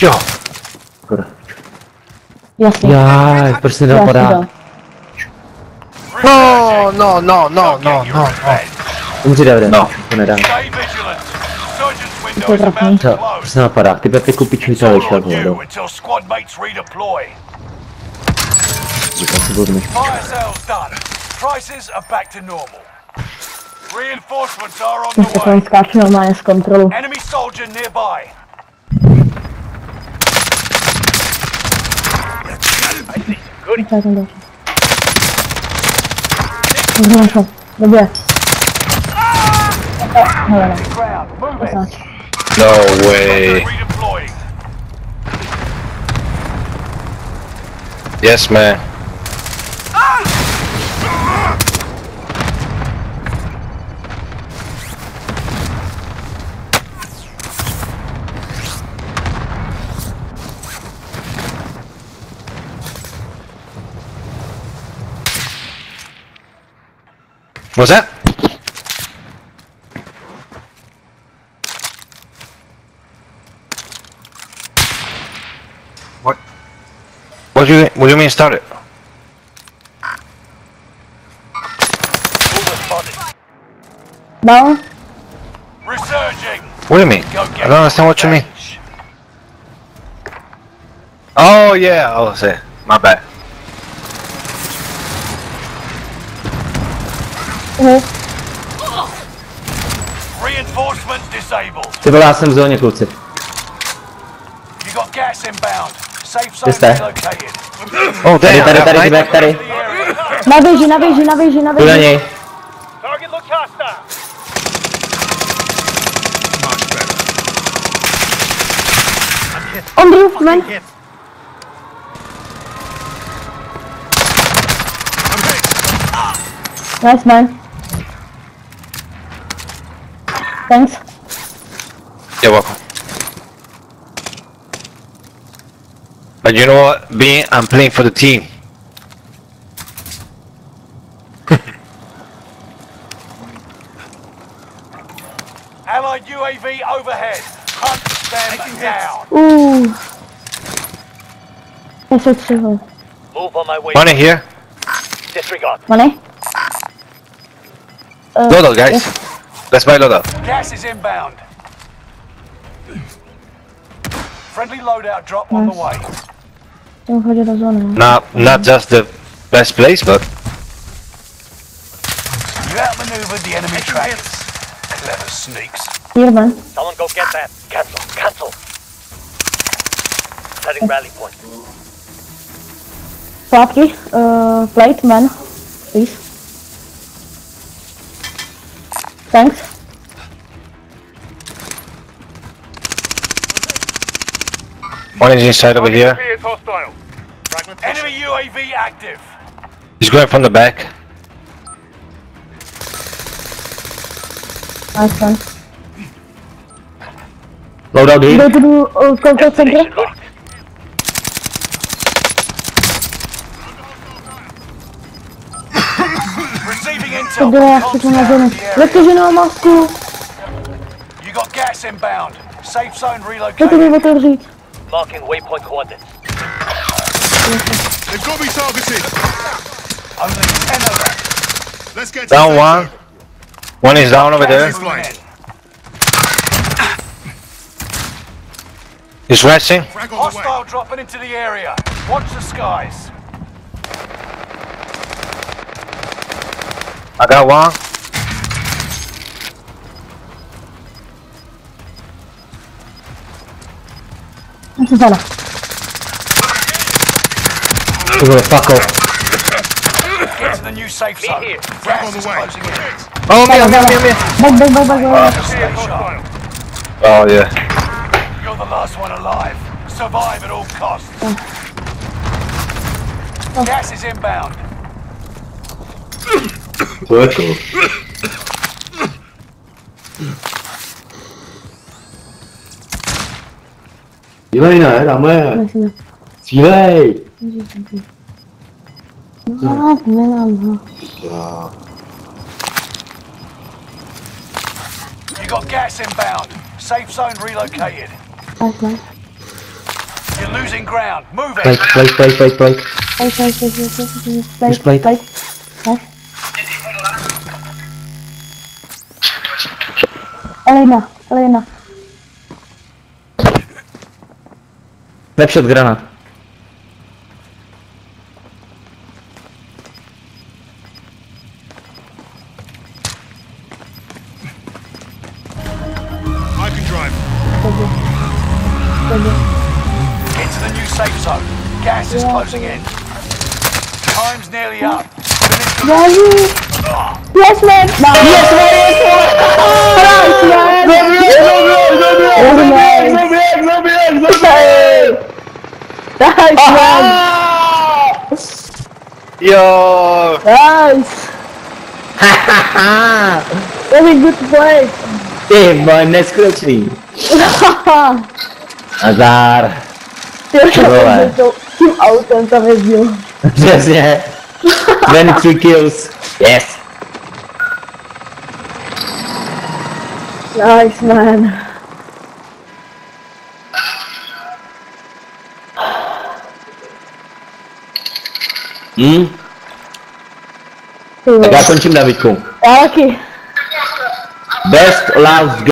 Jo. Jasně. Já, proč se nedopadá? No, no, no, no, no, no, no. Umři Davide, no. to nedá. To je trochu. Co, proč se napadá? Ty pepy mi to vyšel, hladu. Říkám si budu Prices are back to normal. Reinforcements are on the way. Enemy soldier nearby. Co je tam další? Dobře, našel. Dobře. Hele, ne. Ground. Move it. No way. Yes, man. What's that? What? What do you What do you mean start it? No. Resurging. What do you mean? I don't understand what you mean. Oh yeah. Oh, say my bad. Uh, Reinforcement disabled. Ty vole, já jsem v zóně, kluci. You got gas inbound. Safe zone Jest there. relocated. Oh Tady, damn. tady, that tady, might- ty back, tady. The area. na věži, na věži, na věži, na Jdu na věži. něj. Target looks hostile. On roof, man. Nice, man. Thanks. You're welcome. But you know what? Being I'm playing for the team. Allied UAV overhead. Hunt them down. Uh. Já se třeho. Move on my way. Money here. Disregard. Money? Uh, Loadout, guys. yes. Let's buy loadout. Gas is inbound. Friendly loadout drop on the way. Jsem chodil do zóny. no. Not not just the best place, but You outmaneuvered the enemy trackers. Clever sneaks. Here, man. Someone go get that. Cancel. Cancel. Setting rally point. Zpátky. Uh, plate, man. Please. Thanks. one is inside over here. is hostile. Enemy UAV active. He's going from the back. Nice, man. Loadout here. Jde to do uh, control center. Intel. bylo já from všechno na comms zónu. down the area. You got gas inbound. Safe zone Jde to relocated. mi otevřít. Marking waypoint coordinates. They've got me targeted. Only 10 of them. Let's get to Down the one. One is down over there. This line. He's resting. Frag on the way. Hostile dropping into the area. Watch the skies. I got one. Co stane? Ty vole, fuck off. Get to the new safe zone. Frag on the way. Oh me, me, me, me. Bak, bak, bak, bak, bak. Oh yeah. You're the last one alive. Survive at all costs. Gas is inbound. Střílej ne, dáme. Myslím. Střílej. No, nemám ho. You got gas inbound. Safe zone relocated. Nice, man. You're losing ground. Move it. Plate, plate, plate, plate, plate. Plate, plate, plate, plate, plate, plate, Just plate. plate. Elena, Elena. Lepszy od granat. I can drive. Get to the new safe zone. Gas is closing in. Time's nearly up. Finish the Ready? Yes, man. No. Yes, Nice, man. Ah! Yo! Nice. Very good play. Ty, wolne skróci. Azar. Dobra. Kim autem tam jeździł. Przecież. 23 kills. Yes. Nice, man. Hmm? Ja kończymy Dawidku. Taki. Best last